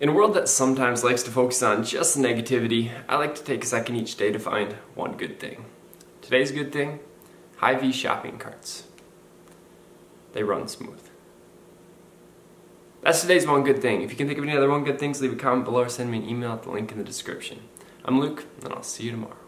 In a world that sometimes likes to focus on just the negativity, I like to take a second each day to find one good thing. Today's good thing, Hy-Vee shopping carts. They run smooth. That's today's one good thing. If you can think of any other one good things, leave a comment below or send me an email at the link in the description. I'm Luke, and I'll see you tomorrow.